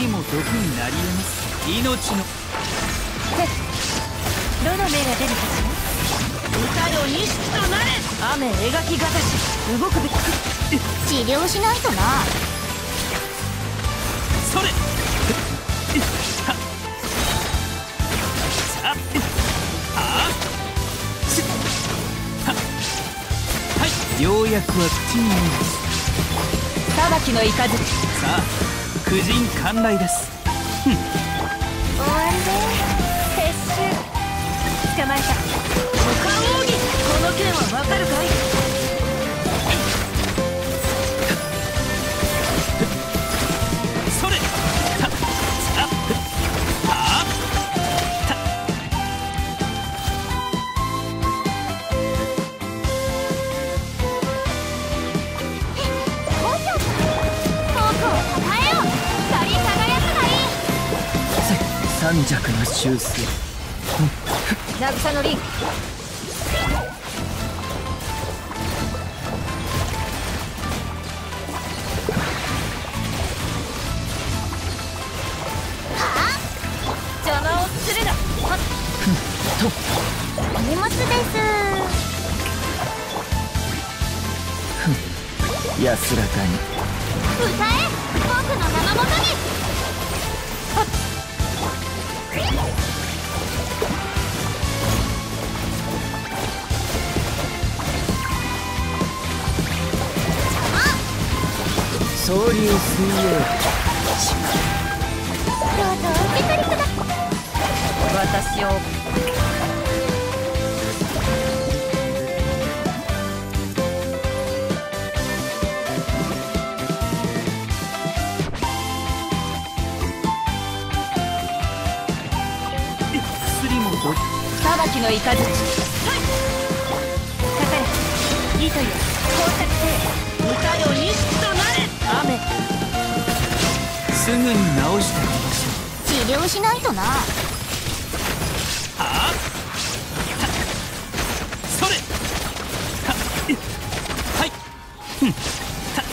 薬も毒になり得ます命の。どの目が出るかしら歌よ錦となれ。雨描きがたし動くべき。治療しないとな。それ。はい。ようやくは口になります。裁きの雷さあ婦人観来です。終わりで撤収。捕まえた。他の奥義この件はわかるかい？い三尺の修正。渚のリンです安らかに。歌え。僕の名のもとに総流水泳。どうぞ受け取りください。私を薬も毒裁きの雷。かかれ糸よ工作せすぐに治してみましょう治療しないとな。はあそれははい。は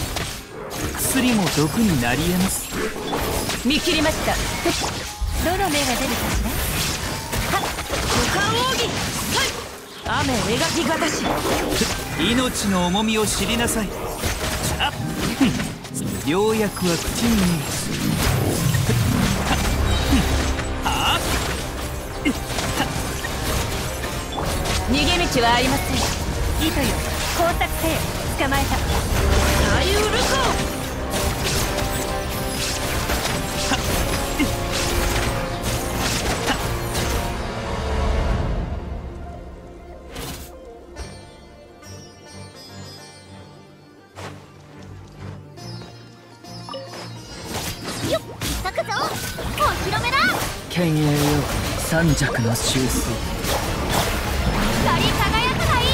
薬も毒になり得ます見切りましたどの目が出るかしらはっ五冠王儀はい。雨描きがたし命の重みを知りなさいようやくは口に逃げ道はありません。糸よ。工作せ捕まえた。大ウルコお披露目だ剣栄よ三尺の修正。光り輝くがいい。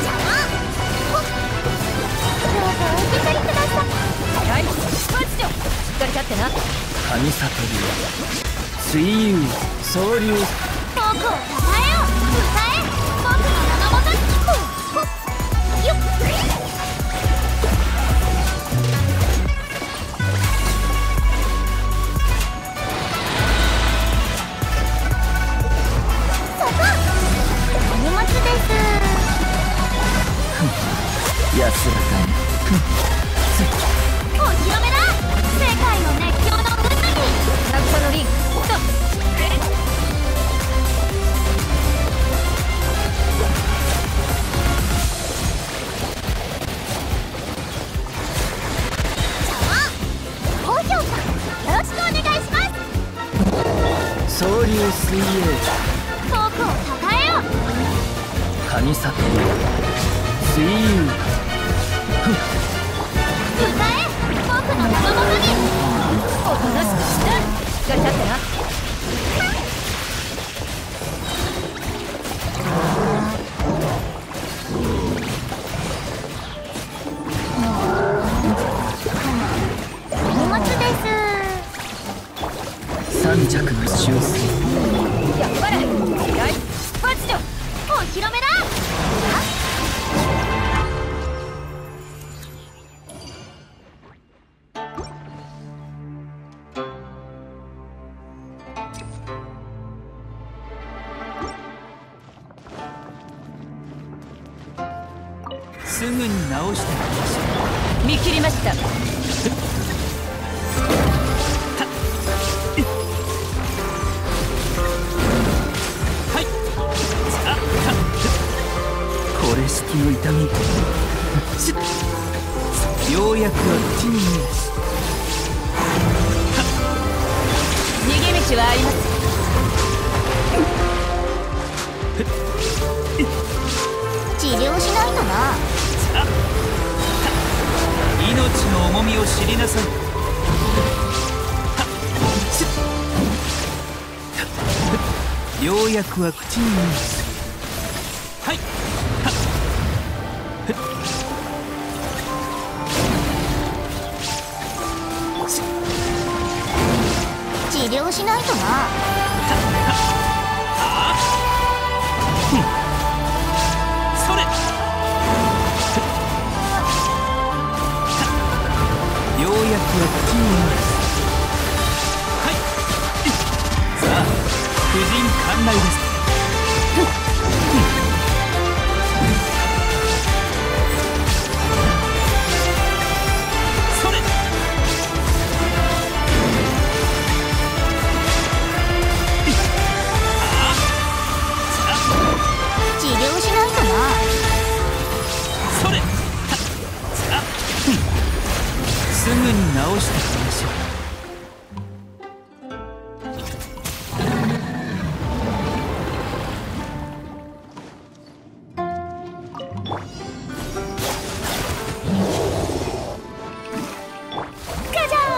邪魔。ほっどうぞお受け取りください。はい。出発よ。しっかり立ってな。神悟りは水遊総流。僕をたたえよ歌え僕の名のもとにほっほっよっそこお荷物です安らかにお披露目だ。世界の熱狂の渦に渚のリンます総流水泳僕をた。た。えよ神悟りは水遊歌え僕の名のもとにおとなしくしてしっかり立ってなお荷物ですお披露目だすぐに直してきましょう。見切りました。これ式の痛みようやくは口に。見え逃げ道はあります治療しないとな命の重みを知りなさいようやくは口に見えな。ようやくは口にはい。さあ夫人館内です。ぐに直してあげましょう。ガジャー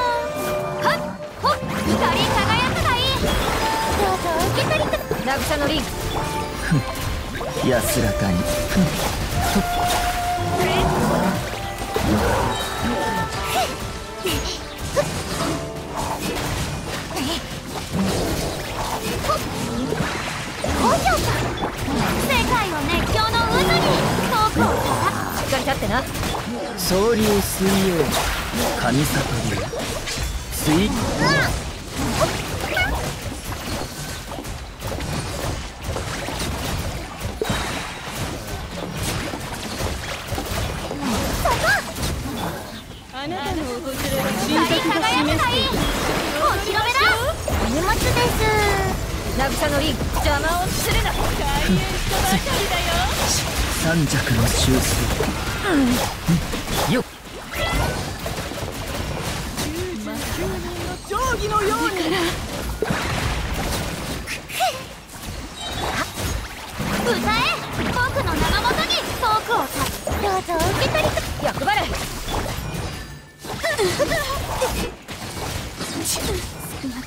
ン総流水泳神里流水あよ邪魔をするな開演したばかりだよ。三尺の修正うん。よっ定規のように歌え僕の名のもとにトークをどうぞ受け取りく欲張る少な